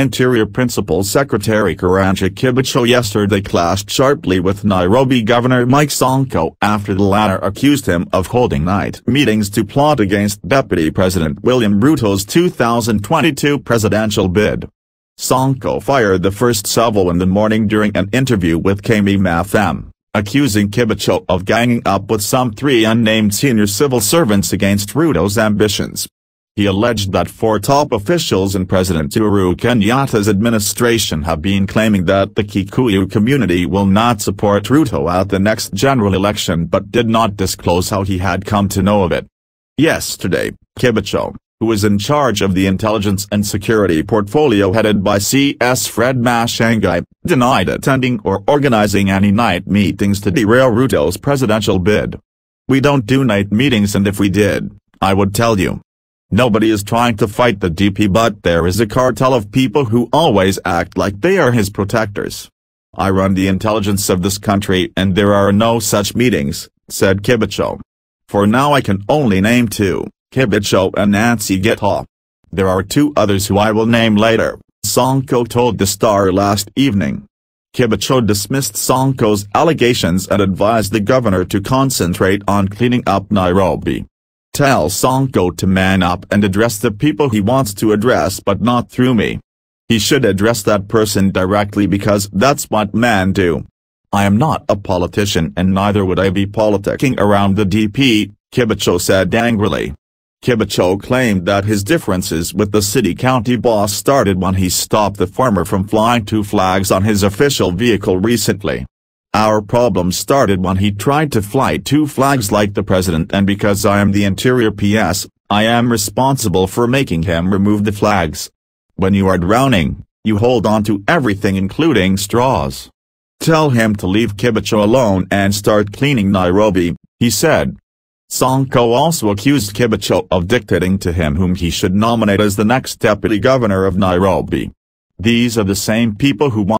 Interior Principal Secretary Karanja Kibicho yesterday clashed sharply with Nairobi Governor Mike Sonko after the latter accused him of holding night meetings to plot against Deputy President William Ruto's 2022 presidential bid. Sonko fired the first salvo in the morning during an interview with Kameme FM, accusing Kibicho of ganging up with some three unnamed senior civil servants against Ruto's ambitions. He alleged that four top officials in President Uhuru Kenyatta's administration have been claiming that the Kikuyu community will not support Ruto at the next general election but did not disclose how he had come to know of it. Yesterday, Kibicho, who is in charge of the intelligence and security portfolio headed by CS Fred Matiang'i, denied attending or organizing any night meetings to derail Ruto's presidential bid. We don't do night meetings and if we did, I would tell you. Nobody is trying to fight the DP but there is a cartel of people who always act like they are his protectors. I run the intelligence of this country and there are no such meetings, said Kibicho. For now I can only name two. Kibicho and Nancy Gitau. There are two others who I will name later, Sonko told the Star last evening. Kibicho dismissed Sonko's allegations and advised the governor to concentrate on cleaning up Nairobi. Tell Sonko to man up and address the people he wants to address but not through me. He should address that person directly because that's what men do. I am not a politician and neither would I be politicking around the DP, Kibicho said angrily. Kibicho claimed that his differences with the city-county boss started when he stopped the farmer from flying two flags on his official vehicle recently. Our problem started when he tried to fly two flags like the president and because I am the interior PS, I am responsible for making him remove the flags. When you are drowning, you hold on to everything including straws. Tell him to leave Kibicho alone and start cleaning Nairobi, he said. Sonko also accused Kibicho of dictating to him whom he should nominate as the next deputy governor of Nairobi. These are the same people who want